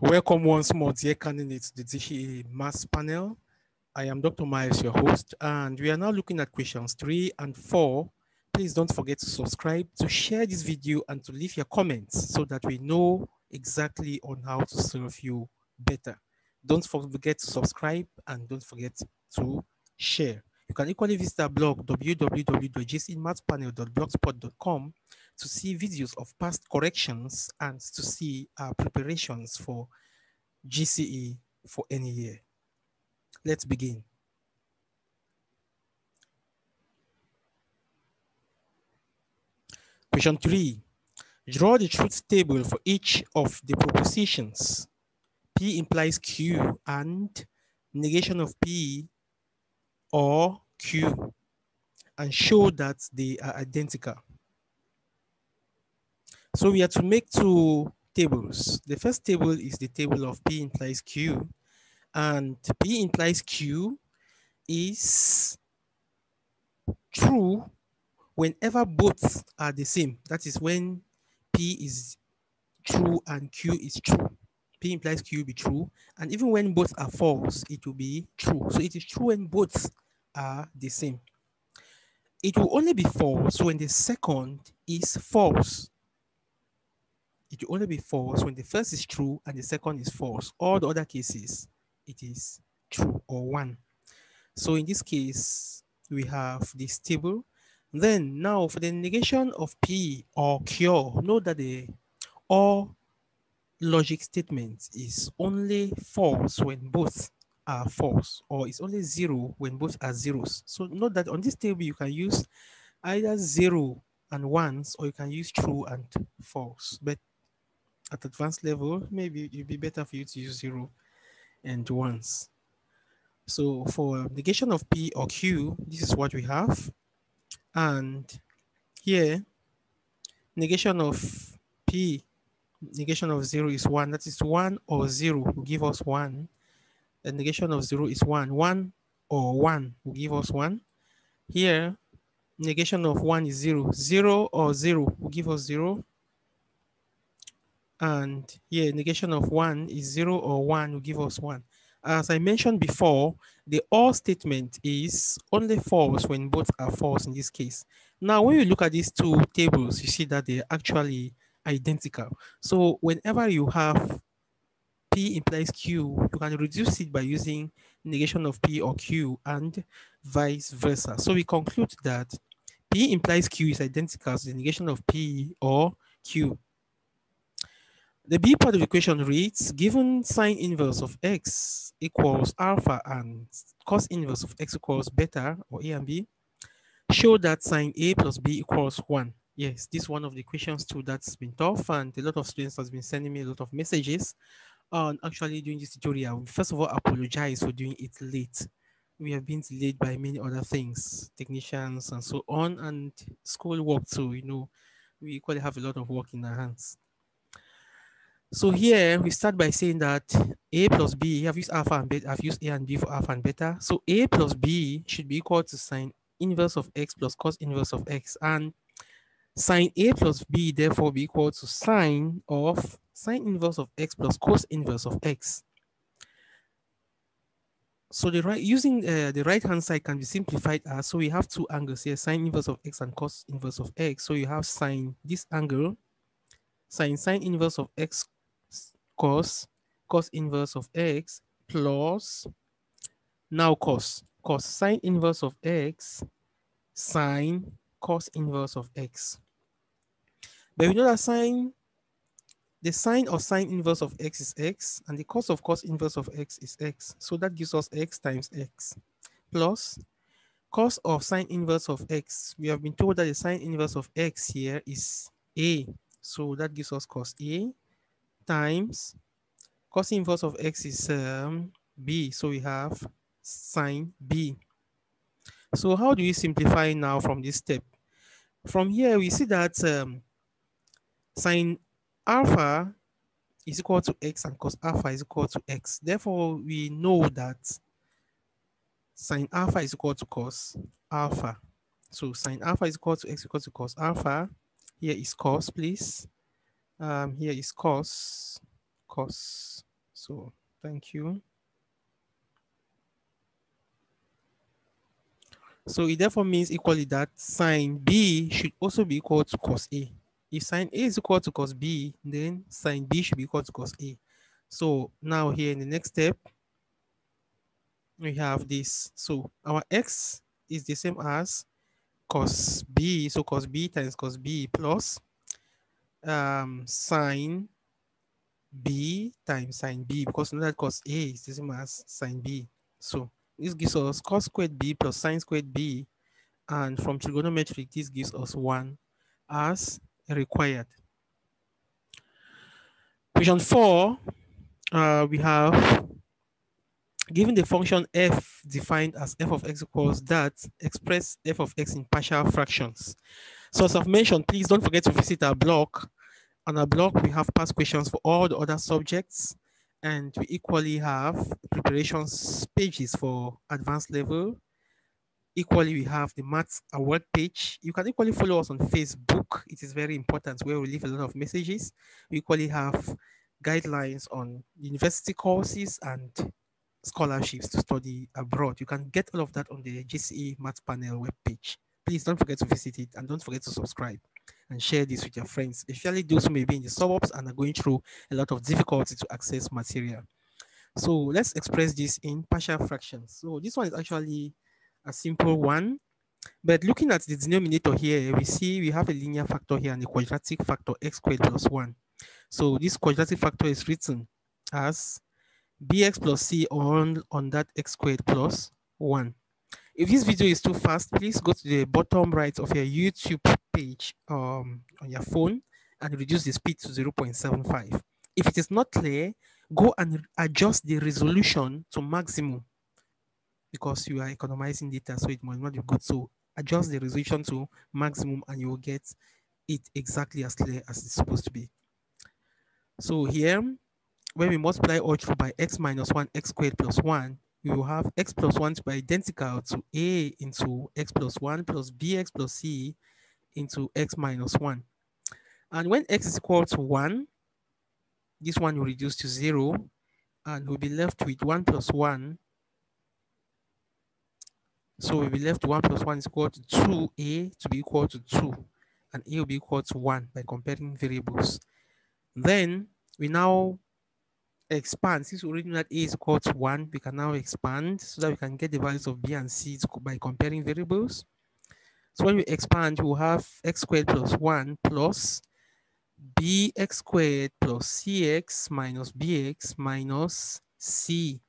Welcome once more, dear candidates, to the GCE Maths panel. I am Dr. Miles, your host, and we are now looking at questions three and four. Please don't forget to subscribe, to share this video, and to leave your comments so that we know exactly on how to serve you better. Don't forget to subscribe and don't forget to share. You can equally visit our blog www.gcemathspanel.blogspot.com to see videos of past corrections and to see our preparations for GCE for any year. Let's begin. Question three, draw the truth table for each of the propositions. P implies Q and negation of P or Q and show that they are identical. So we have to make two tables. The first table is the table of P implies Q and P implies Q is true whenever both are the same. That is when P is true and Q is true. P implies Q will be true. And even when both are false, it will be true. So it is true when both are the same. It will only be false when the second is false. It will only be false when the first is true and the second is false. All the other cases, it is true or one. So in this case, we have this table. Then now for the negation of P or Q, note that the all logic statement is only false when both are false or it's only zero when both are zeros. So note that on this table you can use either zero and ones or you can use true and false. But at advanced level, maybe it'd be better for you to use zero and ones. So for negation of P or Q, this is what we have. And here, negation of P negation of 0 is 1. That is 1 or 0 will give us 1. The negation of 0 is 1. 1 or 1 will give us 1. Here, negation of 1 is 0. 0 or 0 will give us 0. And here, negation of 1 is 0 or 1 will give us 1. As I mentioned before, the OR statement is only false when both are false in this case. Now, when you look at these two tables, you see that they're actually identical. So whenever you have P implies Q, you can reduce it by using negation of P or Q and vice versa. So we conclude that P implies Q is identical to the negation of P or Q. The B part of the equation reads, given sine inverse of x equals alpha and cos inverse of x equals beta, or A and B, show that sine A plus B equals 1. Yes, this is one of the questions too that's been tough and a lot of students has been sending me a lot of messages on actually doing this tutorial. First of all, apologize for doing it late. We have been delayed by many other things, technicians and so on, and school work too, you know, we equally have a lot of work in our hands. So here we start by saying that A plus B, I've used alpha and beta, I've used A and B for alpha and beta. So A plus B should be equal to sine inverse of X plus cos inverse of X. And Sine A plus B therefore be equal to sine of sine inverse of x plus cos inverse of x. So the right using uh, the right hand side can be simplified as so we have two angles here, sine inverse of x and cos inverse of x. So you have sine this angle, sine sine inverse of x cos cos inverse of x plus now cos cos sine inverse of x sine cos inverse of x. But we know that sine, the sine of sine inverse of x is x, and the cos of cos inverse of x is x. So that gives us x times x plus cos of sine inverse of x. We have been told that the sine inverse of x here is a. So that gives us cos a times cos inverse of x is um, b. So we have sine b. So how do we simplify now from this step? From here, we see that um, sine alpha is equal to x and cos alpha is equal to x. Therefore, we know that sine alpha is equal to cos alpha. So sine alpha is equal to x equal to cos alpha. Here is cos, please. Um, here is cos, cos. So thank you. So it therefore means equally that sine B should also be equal to cos A. If sine A is equal to cos B, then sine B should be equal to cos A. So now here in the next step, we have this. So our x is the same as cos B. So cos B times cos B plus um, sine B times sine B because now that cos A is the same as sine B. So this gives us cos squared b plus sine squared b. And from trigonometry, this gives us 1 as required. Question 4, uh, we have given the function f defined as f of x equals that, express f of x in partial fractions. So as I've mentioned, please don't forget to visit our blog. On our blog, we have past questions for all the other subjects and we equally have preparations pages for advanced level. Equally, we have the Maths Award page. You can equally follow us on Facebook. It is very important where we leave a lot of messages. We equally have guidelines on university courses and scholarships to study abroad. You can get all of that on the GCE Maths Panel webpage. Please don't forget to visit it and don't forget to subscribe and share this with your friends, especially those who may be in the suburbs and are going through a lot of difficulty to access material. So let's express this in partial fractions. So this one is actually a simple one, but looking at the denominator here, we see we have a linear factor here and a quadratic factor x squared plus one. So this quadratic factor is written as bx plus c on, on that x squared plus one. If this video is too fast, please go to the bottom right of your YouTube page um, on your phone and reduce the speed to 0.75. If it is not clear, go and adjust the resolution to maximum because you are economizing data, so it might not be good. So adjust the resolution to maximum and you will get it exactly as clear as it's supposed to be. So here, when we multiply all through by x minus 1, x squared plus 1, we will have x plus 1 to be identical to a into x plus 1 plus bx plus c into x minus 1. And when x is equal to 1, this one will reduce to 0 and we'll be left with 1 plus 1. So we'll be left to 1 plus 1 is equal to 2a to be equal to 2 and a will be equal to 1 by comparing variables. Then we now expand. Since we already know that A is equal to 1, we can now expand so that we can get the values of B and C by comparing variables. So when we expand, we'll have x squared plus 1 plus bx squared plus cx minus bx minus c.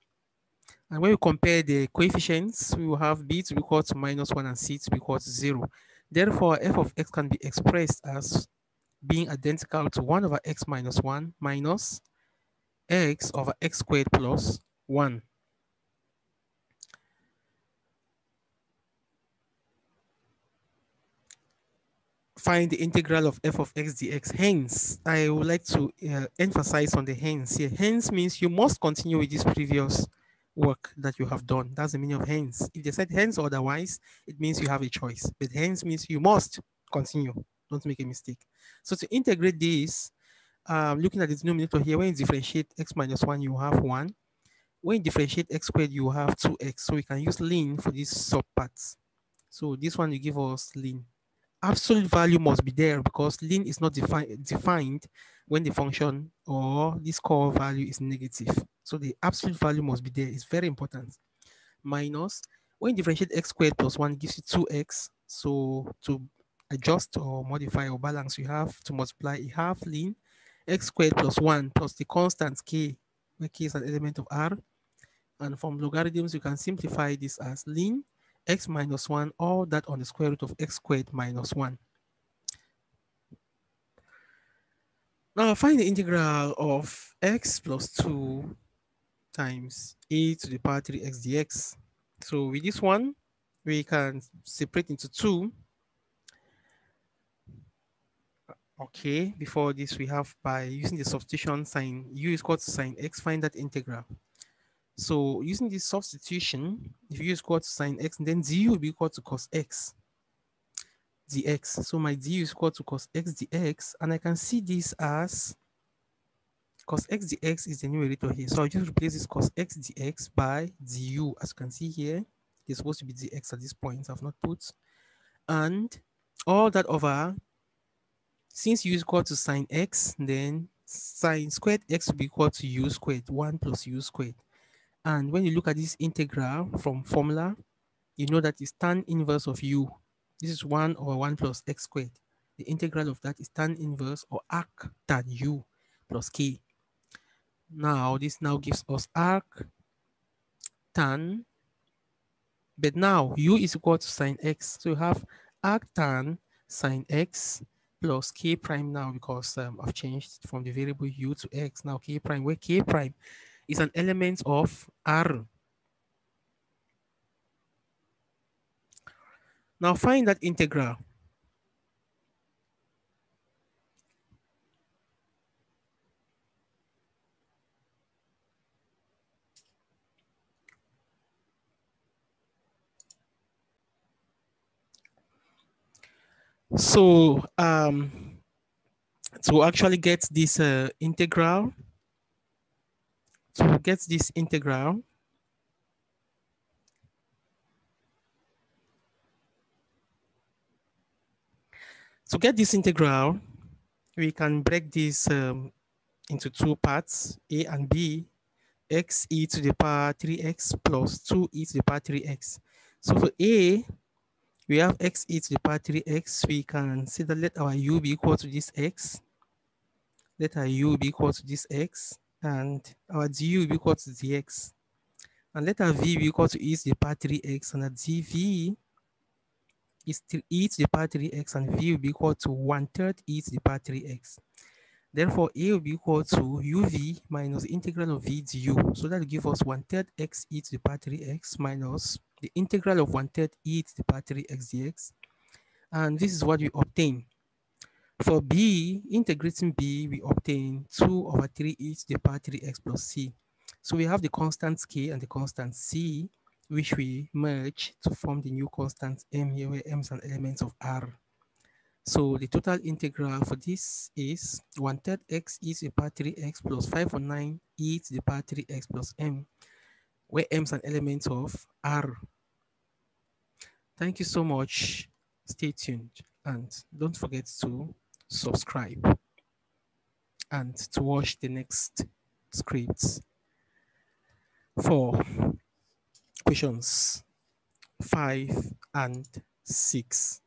And when we compare the coefficients, we will have b to be equal to minus 1 and c to be equal to 0. Therefore, f of x can be expressed as being identical to 1 over x minus 1 minus x over x squared plus 1. Find the integral of f of x dx. Hence, I would like to uh, emphasize on the hence here. Hence means you must continue with this previous work that you have done. That's the meaning of hence. If they said hence otherwise, it means you have a choice. But hence means you must continue. Don't make a mistake. So to integrate this, um, looking at the denominator here, when you differentiate x minus 1, you have 1. When you differentiate x squared, you have 2x. So we can use ln for these subparts. So this one will give us ln. Absolute value must be there because ln is not defi defined when the function or this core value is negative. So the absolute value must be there. It's very important. Minus, when you differentiate x squared plus 1 gives you 2x. So to adjust or modify or balance, you have to multiply a half ln x squared plus 1 plus the constant k, where k is an element of r. And from logarithms, you can simplify this as ln x minus 1, all that on the square root of x squared minus 1. Now find the integral of x plus 2 times e to the power 3x dx. So with this one, we can separate into two Okay, before this we have by using the substitution sign u is equal to sine x, find that integral. So using this substitution, if u is equal to sine x, then du will be equal to cos x dx. So my du is equal to cos x dx, and I can see this as cos x dx is the numerator here. So I'll just replace this cos x dx by du. As you can see here, it's supposed to be dx at this point. I've not put. And all that over, since u is equal to sine x, then sine squared x will be equal to u squared, 1 plus u squared. And when you look at this integral from formula, you know that is tan inverse of u. This is 1 over 1 plus x squared. The integral of that is tan inverse or arc tan u plus k. Now, this now gives us arc tan, but now u is equal to sine x. So you have arc tan sine x plus k prime now because um, I've changed from the variable u to x. Now k prime, where k prime is an element of r. Now find that integral. So um, to actually get this uh, integral, to get this integral, to get this integral, we can break this um, into two parts, a and b, x e to the power 3x plus 2e to the power 3x. So for a, we have x e to the power 3x. We can see that let our u be equal to this x. Let our u be equal to this x. And our du be equal to dx. And let our v be equal to e to the power 3x. And our dv is e to the power 3x. And v will be equal to 1 third e to the power 3x. Therefore, a will be equal to uv minus integral of v du. So that will give us 1 third x e to the power 3x minus the integral of 1 third e to the power 3x dx. And this is what we obtain. For b, integrating b, we obtain 2 over 3 e to the power 3x plus c. So we have the constant k and the constant c, which we merge to form the new constant m here, where m is an element of r. So the total integral for this is 1 third x e to the power 3x plus 519 e to the power 3x plus m where m is an element of R. Thank you so much. Stay tuned and don't forget to subscribe and to watch the next scripts for questions five and six.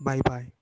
Bye bye.